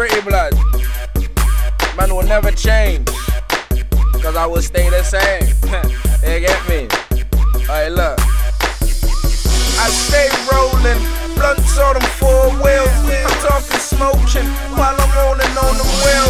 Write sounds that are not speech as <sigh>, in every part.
pretty blood. Man will never change. Cause I will stay the same. <laughs> you get me? Alright, look. I stay rolling, blunts on them four wheels. I'm talking smoking while I'm rolling on the wheels.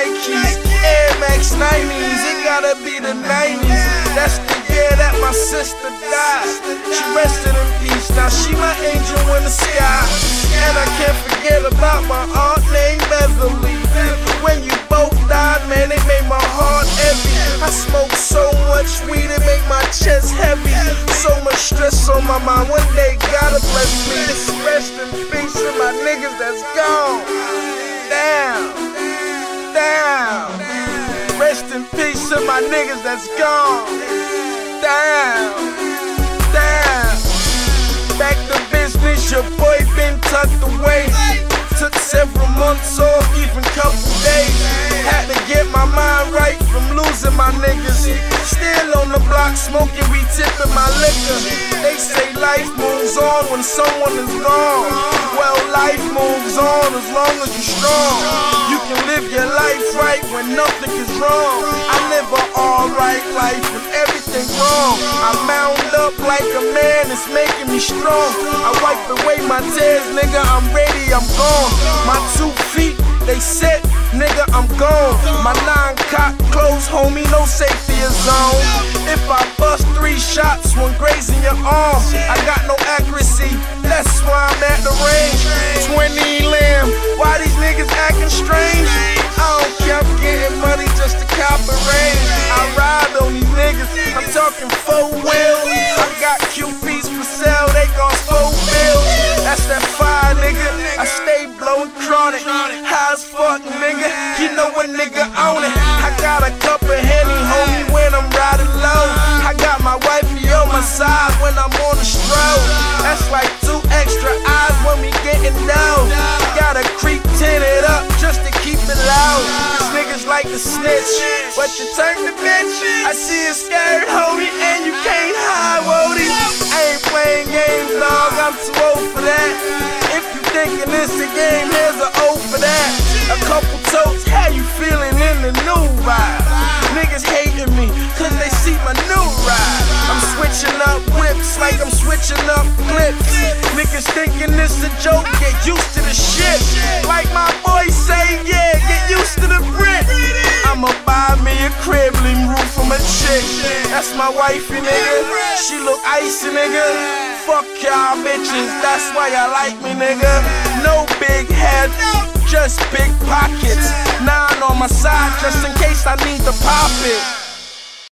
Nikes. Air Max 90s, it gotta be the 90s. That's the year that my sister died. She rested in peace, now she my angel in the sky. And I can't forget about my aunt named Beverly. When you both died, man, it made my heart heavy. I smoked so much weed, it make my chest heavy. So much stress on my mind, one day gotta bless me. Rest in peace to my niggas that's gone. Rest in peace to my niggas that's gone. Damn, damn. Back to business, your boy been tucked away. Took several months off, even couple days. Had to get my mind right from losing my niggas. Still on the block, smoking, we tipping my liquor. They say life moves on when someone is gone. Well, life moves on as long as you're strong. You live your life right when nothing is wrong. I live a alright life when everything's wrong. I mount up like a man, it's making me strong. I wipe away my tears, nigga, I'm ready, I'm gone. My two feet, they set, nigga, I'm gone. My nine cock close, homie, no safety is zone. If I bust three shots, one grazing your arm, I got no accuracy, that's why I'm at the range. 20 lamb, why got QPs for sale, they cost four bills. That's that fire, nigga. I stay blowing chronic. High as fuck, nigga. You know a nigga on it. Like to snitch, but you turn the bitch. I see a scared homie and you can't hide, Wody. I ain't playing games, dog. I'm too old for that. If you thinking this a game, here's a O for that. A couple totes, how you feeling in the new vibe? Niggas hating me, cause they see my new ride. I'm switching up whips like I'm switching up clips. Niggas thinking this a joke, get used to the shit. Like my boy say, yeah, I'ma buy me a crib, leave roof from a chick. That's my wifey, nigga. She look icy, nigga. Fuck y'all bitches, that's why y'all like me, nigga. No big head, just big pockets. Nine on my side, just in case I need to pop it.